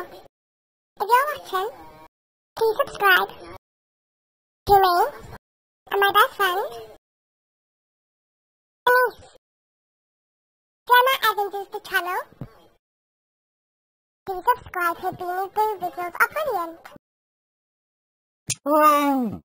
If you're watching, please subscribe to me and my best friend, Denise. Gemma Evans is the channel. Please subscribe to Beanie Boo videos are brilliant. Oh.